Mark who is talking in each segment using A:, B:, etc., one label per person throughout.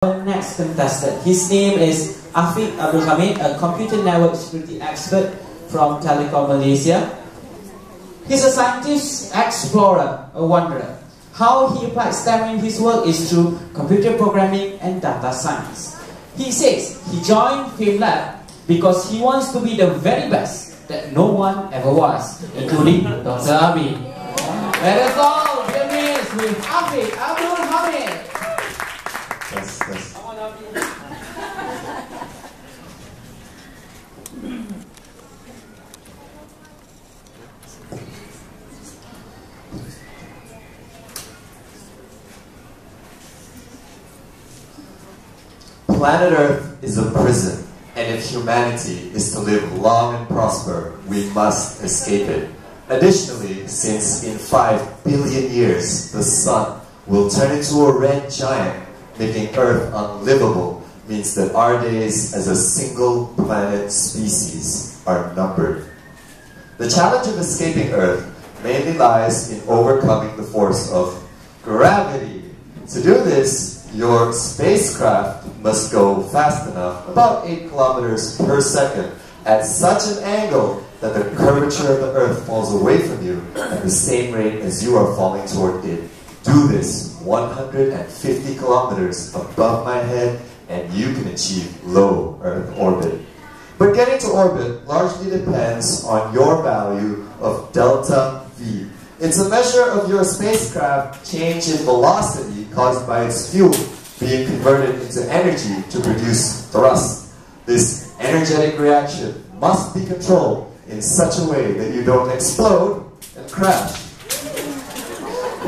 A: Our next contestant, his name is Afiq Abdul Hamid, a computer network security expert from Telekom Malaysia. He's a scientist, explorer, a wanderer. How he applies STEM in his work is through computer programming and data science. He says he joined FameLab because he wants to be the very best that no one ever was, including Dr. Abi. Let us all be with Afiq Abdul Hamid.
B: Yes, yes. Planet Earth is a prison, and if humanity is to live long and prosper, we must escape it. Additionally, since in 5 billion years the sun will turn into a red giant, making Earth unlivable, means that our days as a single planet species are numbered. The challenge of escaping Earth mainly lies in overcoming the force of gravity. To do this, your spacecraft must go fast enough, about 8 kilometers per second, at such an angle that the curvature of the Earth falls away from you at the same rate as you are falling toward it. Do this 150 kilometers above my head, and you can achieve low Earth orbit. But getting to orbit largely depends on your value of delta V. It's a measure of your spacecraft change in velocity caused by its fuel being converted into energy to produce thrust. This energetic reaction must be controlled in such a way that you don't explode and crash.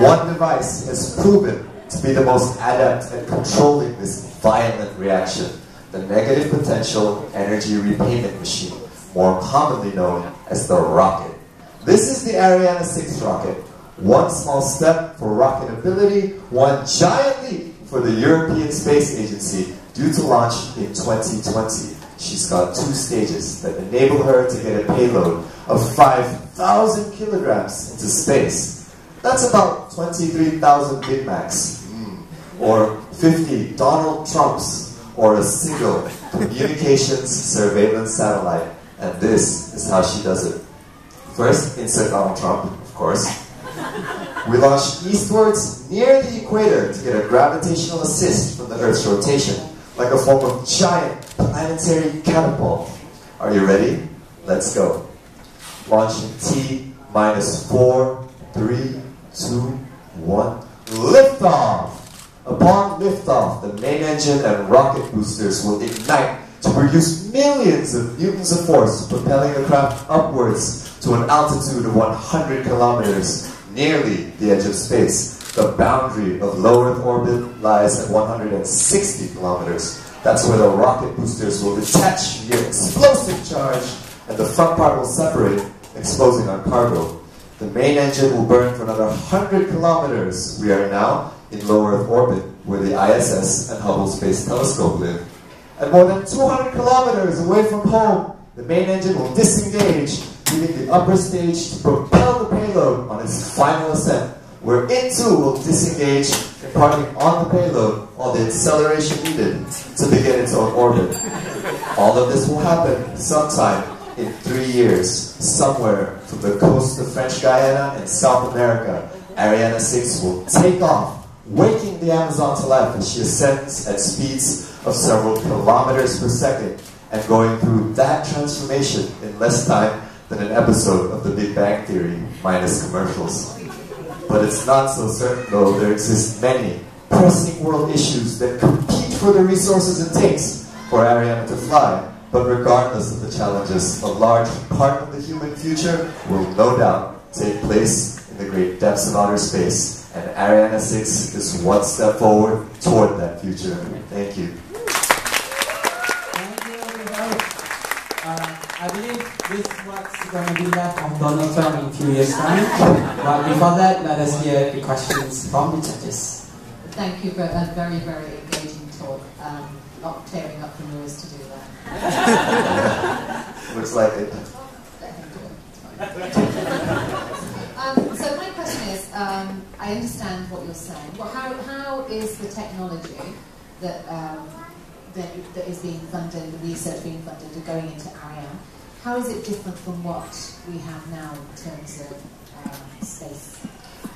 B: One device has proven to be the most adept at controlling this violent reaction, the negative potential energy repayment machine, more commonly known as the rocket. This is the Ariane 6 rocket. One small step for rocketability, one giant leap for the European Space Agency due to launch in 2020. She's got two stages that enable her to get a payload of 5,000 kilograms into space. That's about 23,000 Big Macs, mm. or 50 Donald Trumps, or a single communications surveillance satellite. And this is how she does it. First, insert Donald Trump, of course. We launch eastwards near the equator to get a gravitational assist from the Earth's rotation, like a form of giant planetary catapult. Are you ready? Let's go. Launching T minus four, three, two, one. Liftoff! Upon liftoff, the main engine and rocket boosters will ignite to produce millions of newtons of force, propelling the craft upwards to an altitude of 100 kilometers, nearly the edge of space. The boundary of low Earth orbit lies at 160 kilometers. That's where the rocket boosters will detach via explosive charge, and the front part will separate, exposing our cargo. The main engine will burn for another 100 kilometers. We are now in low Earth orbit, where the ISS and Hubble Space Telescope live. At more than 200 kilometers away from home, the main engine will disengage, leaving the upper stage to propel the payload on its final ascent, where it too will disengage, imparting on the payload all the acceleration needed to begin its own orbit. All of this will happen sometime in three years, somewhere from the coast of French Guiana in South America. Ariane 6 will take off, waking the Amazon to life as she ascends at speeds of several kilometers per second, and going through that transformation in less time than an episode of The Big Bang Theory, minus commercials. But it's not so certain, though, there exist many pressing world issues that compete for the resources it takes for Ariane to fly. But regardless of the challenges, a large part of the human future will no doubt take place in the great depths of outer space. And Ariane 6 is one step forward toward that future. Thank you.
A: This is what's going to be left of Donald Trump in a few years' time. But before that, let us hear the questions from the judges.
C: Thank you for a very, very engaging talk. Um, not tearing up the noise to do that.
B: Looks like it.
C: Let him do it. It's fine. um, so my question is, um, I understand what you're saying. Well, how, how is the technology that, um, that, that is being funded, the research being funded, going into Ariane. How is it different from what we have now in terms of um, space?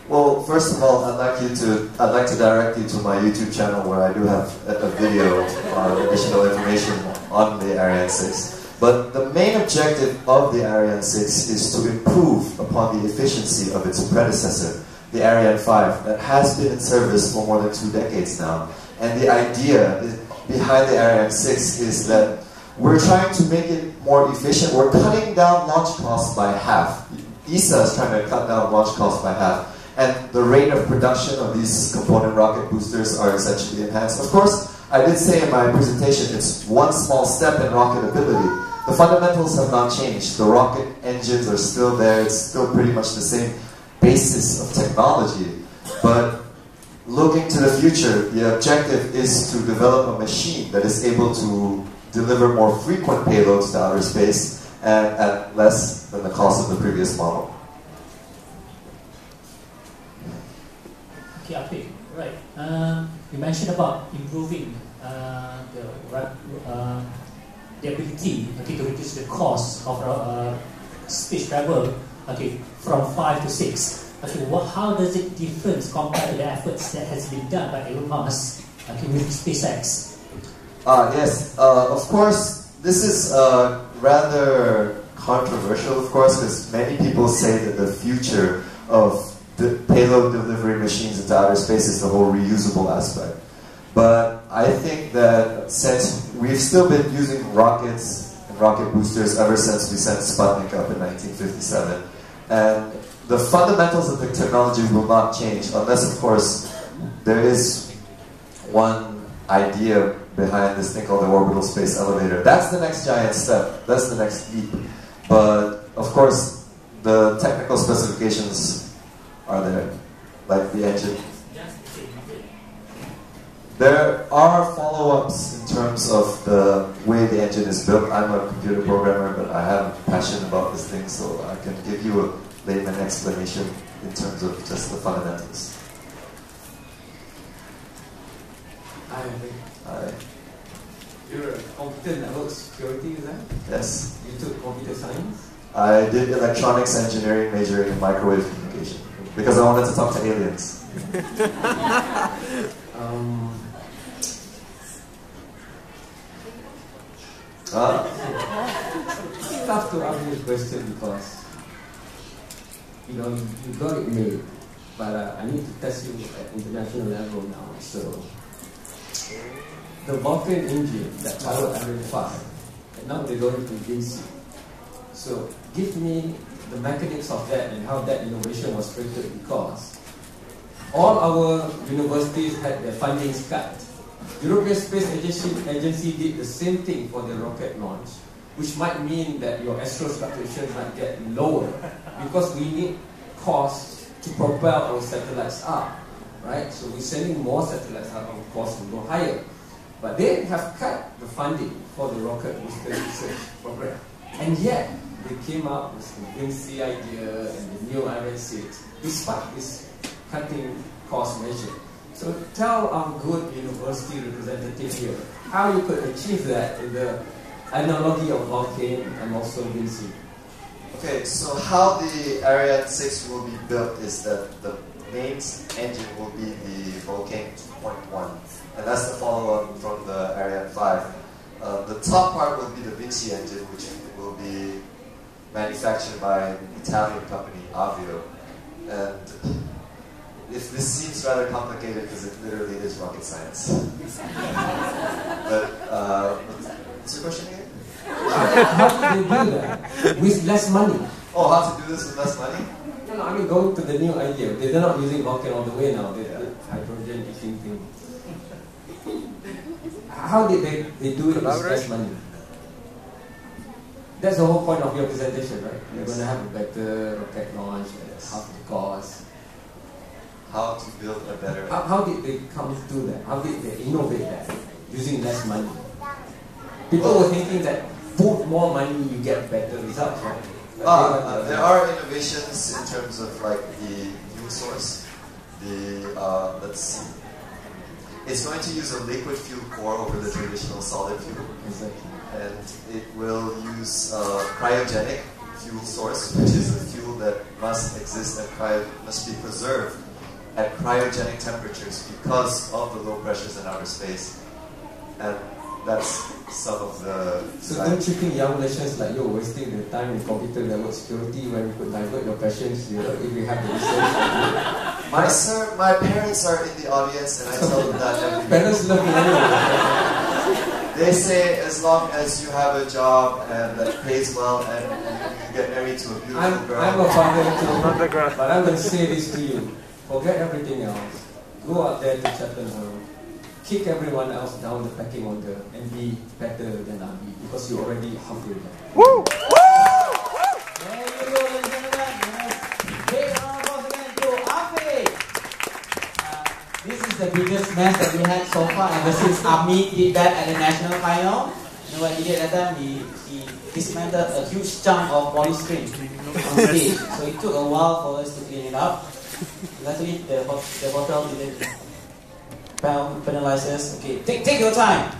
B: Well, first of all, I'd like you to I'd like to direct you to my YouTube channel where I do have a, a video on additional information on the Ariane 6. But the main objective of the Ariane 6 is to improve upon the efficiency of its predecessor, the Ariane 5, that has been in service for more than two decades now. And the idea behind the Ariane 6 is that we're trying to make it more efficient. We're cutting down launch costs by half. ESA is trying to cut down launch costs by half and the rate of production of these component rocket boosters are essentially enhanced. Of course, I did say in my presentation, it's one small step in rocket ability. The fundamentals have not changed. The rocket engines are still there. It's still pretty much the same basis of technology. But looking to the future, the objective is to develop a machine that is able to deliver more frequent payloads to outer space and at less than the cost of the previous model.
D: Okay, Afiq, right. Um, you mentioned about improving uh, the, uh, the ability okay, to reduce the cost of uh, space travel okay, from 5 to 6. Okay, what, how does it differ compared to the efforts that has been done by Elon Musk okay, with SpaceX?
B: Uh, yes, uh, of course, this is uh, rather controversial, of course, because many people say that the future of the payload delivery machines into outer space is the whole reusable aspect. But I think that since we've still been using rockets and rocket boosters ever since we sent Sputnik up in 1957, and the fundamentals of the technology will not change unless, of course, there is one idea behind this thing called the orbital space elevator. That's the next giant step. That's the next leap. But of course, the technical specifications are there, like the engine. There are follow-ups in terms of the way the engine is built. I'm a computer programmer, but I have a passion about this thing, so I can give you a layman explanation in terms of just the fundamentals.
E: Hi,
B: Hi.
E: You're a computer network security, is that?
B: Yes.
E: You took computer science?
B: I did electronics engineering majoring in microwave communication because I wanted to talk to aliens.
E: Um,
B: Huh?
E: it's tough to ask this question because you know you, you got it made, but uh, I need to test you at international level now. So the Vulcan engine that pilot Ariane 5, and now they're going to DC. So give me the mechanics of that and how that innovation was created because all our universities had their fundings cut. European Space Agency, Agency did the same thing for the rocket launch, which might mean that your aerostructure might get lower because we need costs to propel our satellites up, right? So we're sending more satellites up, our costs will go higher. But they have cut the funding for the rocket booster research program. And yet, they came up with the Vinci idea and the new Ariane 6, despite this cutting cost measure. So tell our good university representative here how you could achieve that in the analogy of Vulcan and also Vinci.
B: Okay, so how the Ariane 6 will be built is that the main engine will be the Vulcan 2.1, and that's the follow-up from the Ariane 5. Uh, the top part will be the Vinci engine, which will be manufactured by an Italian company, Avio. And if this seems rather complicated because it literally is rocket science. but uh, what's your question again?
E: how do they do that with less money?
B: Oh, how to do this with less money?
E: I mean going to the new idea. They- They're not using Vulcan all the way now. They did hydrogen eating thing. How did they, they do it with less money? That's the whole point of your presentation, right? You're going to have a better rocket launch
B: Yes.
E: half the cost.
B: How to build a better
E: How, how did they come to that? How did they innovate that using less money? People were thinking that put more money, you get better results, right?
B: Ah, uh, there are innovations in terms of like the fuel source. The uh, let's see. It's going to use a liquid fuel core over the traditional solid fuel.
E: Exactly.
B: And it will use a cryogenic fuel source, which is a fuel that must exist at cryo must be preserved at cryogenic temperatures because of the low pressures in outer space. And that's some of the.
E: So don't you think young Malaysians like you are wasting the time in computer network security when you could divert your passions you know, if you have the research?
B: My sir, my parents are in the audience, and I tell them that every
E: Parents love you anyway.
B: They say as long as you have a job and that pays well and you get married to a beautiful
E: I'm,
B: girl.
E: I'm a father too, but I'm going to say this to you. Forget everything else. Go out there to Cheltenham. Kick everyone else down the pecking order and be better than Abi because you're already halfway there.
A: There you go, ladies and gentlemen. Yes. Big round of applause again to Afiq. Uh, this is the biggest mess that we had so far ever since Ami did that at the national final. You know what he did at that time? He, he dismantled a huge chunk of polystyrene on stage. So it took a while for us to clean it up. Luckily, the, ho- the hotel didn't pen- penalize us. Okay, take, take your time.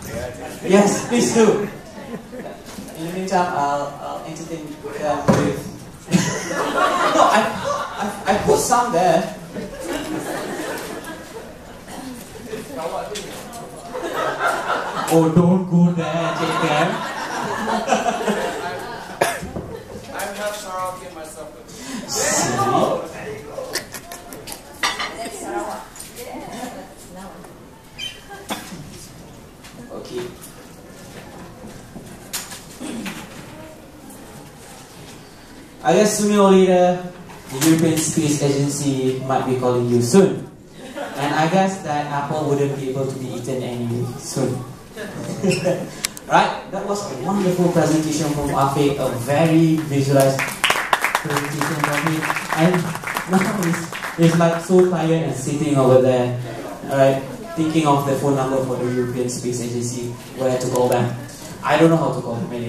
A: Yes, please do. In the meantime, I'll, I'll entertain them with. no, I, I, I put some there. oh, don't go there, Jacob.
F: I'm not Sarawaki myself.
A: See? Okay. I guess sooner or later, the European Space Agency might be calling you soon. And I guess that apple wouldn't be able to be eaten any soon. right? That was a wonderful presentation from Afiq, a very visualized presentation from him. And now he's, he's like so tired and sitting over there, alright, thinking of the phone number for the European Space Agency, where to call them. I don't know how to call them anyway.